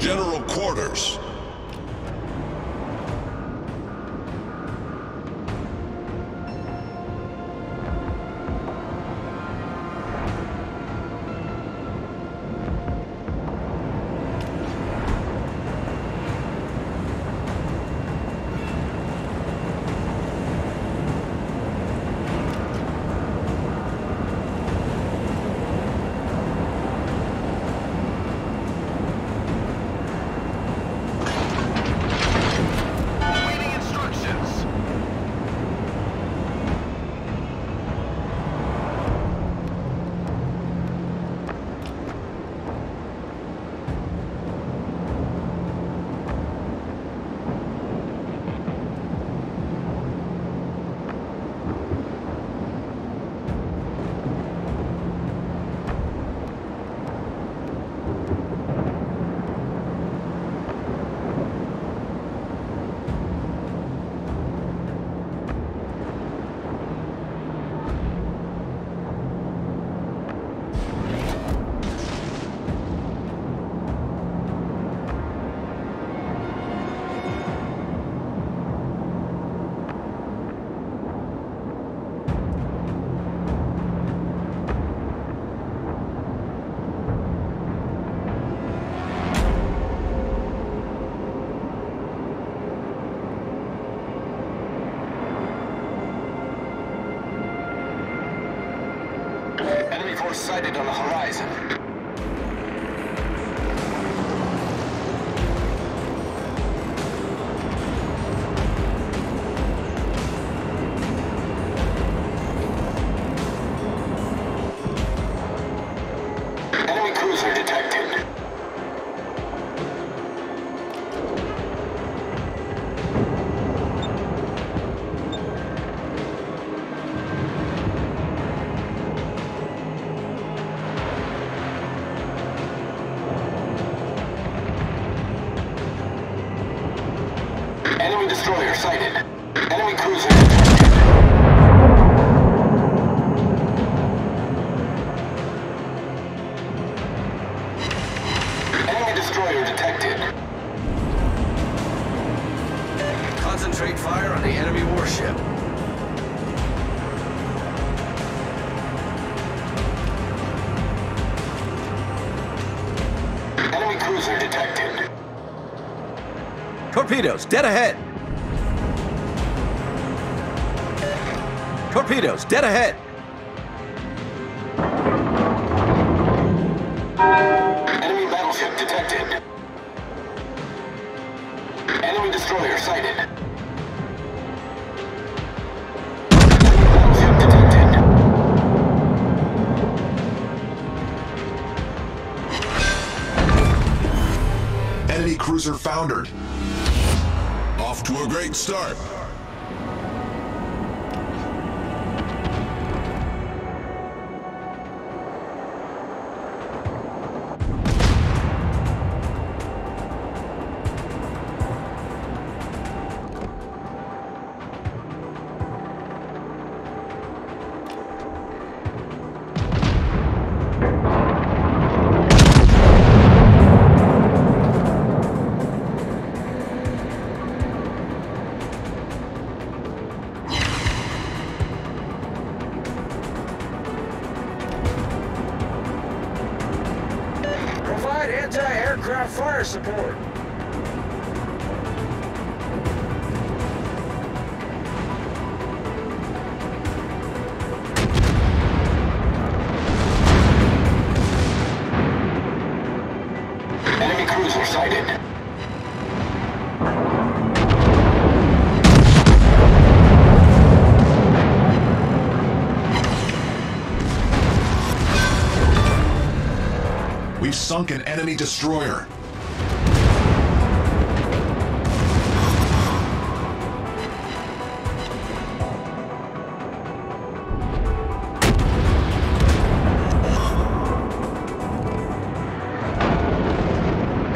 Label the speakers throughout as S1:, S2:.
S1: General Quarters.
S2: On the horizon. Enemy destroyer sighted. Enemy cruiser
S3: Torpedoes, dead ahead. Torpedoes, dead ahead.
S2: Enemy battleship detected. Enemy destroyer sighted. Enemy battleship detected.
S1: Enemy cruiser foundered. To a great start. We've sunk an enemy destroyer.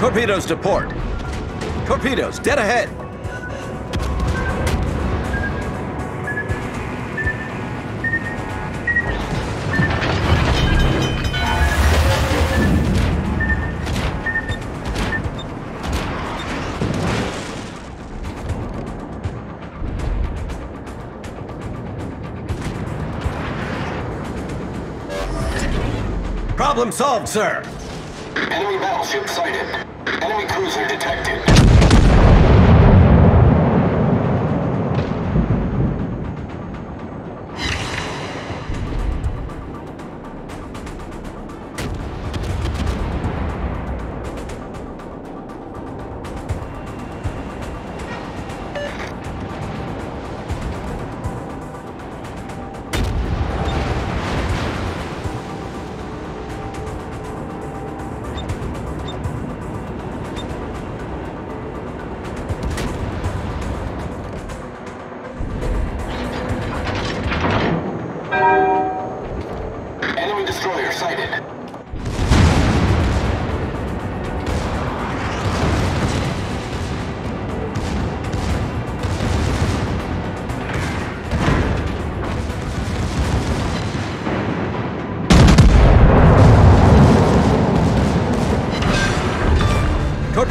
S3: Torpedoes to port. Torpedoes, dead ahead.
S2: Problem solved, sir.
S4: Enemy battleship sighted. Enemy cruiser detected.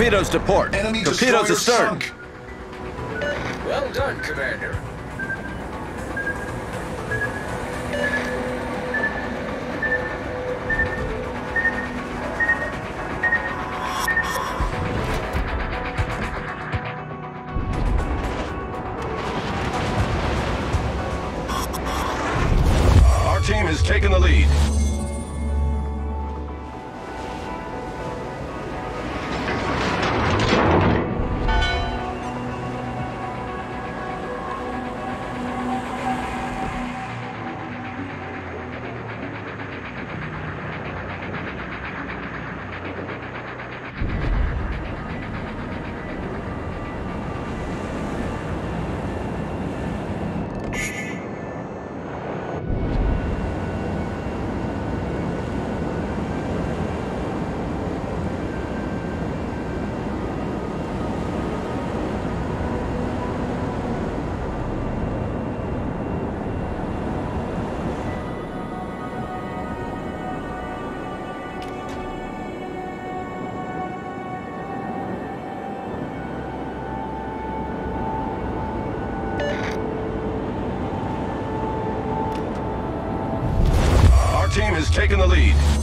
S2: Torpedoes to port.
S3: Enemy
S2: Torpedoes
S3: destroyer
S2: astern.
S3: sunk.
S5: Well done, Commander.
S2: Our team has taken the lead. Taken the lead.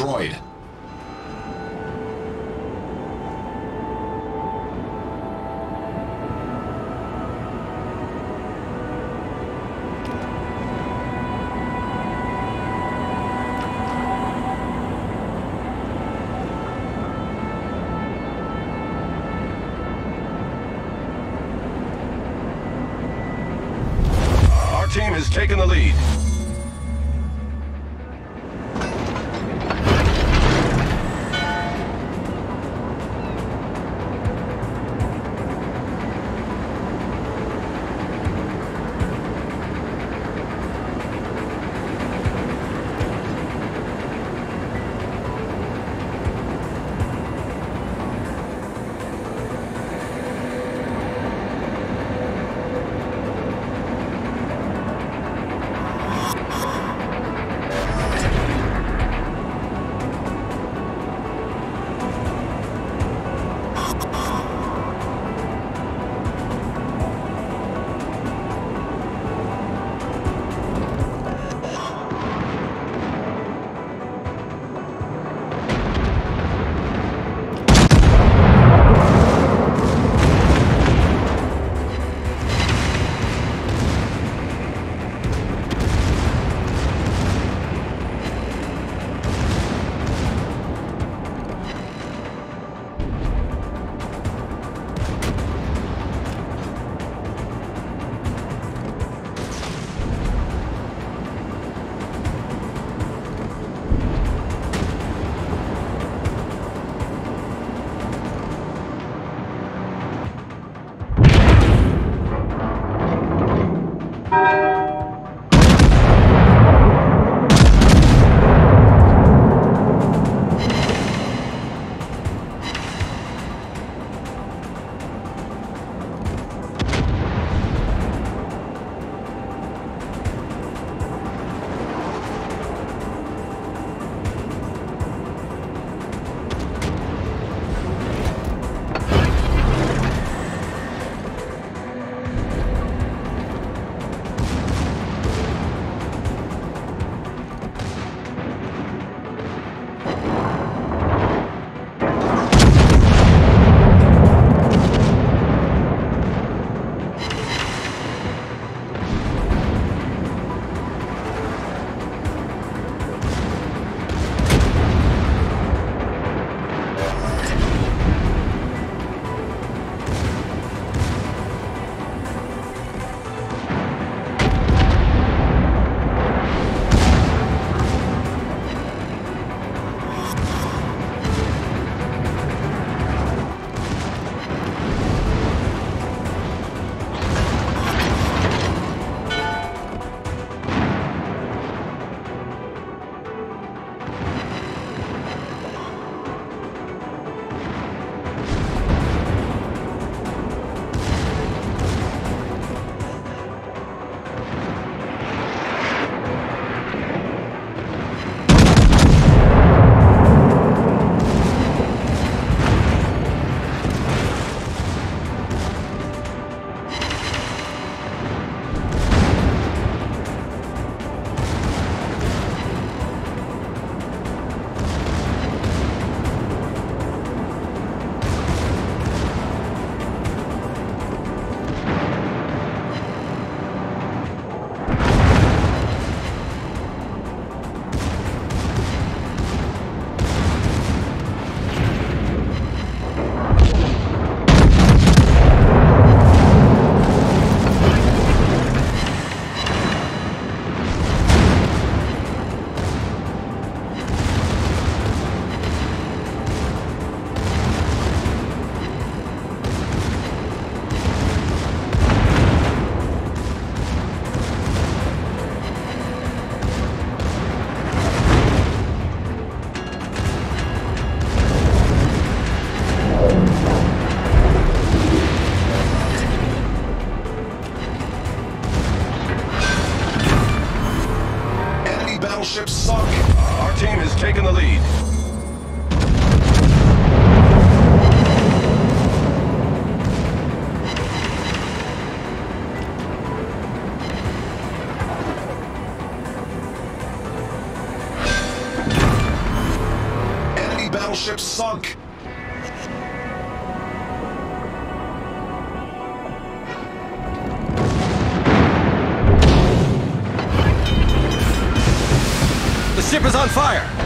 S3: Destroyed.
S2: Our team has taken the lead. ship sunk. The ship is on fire!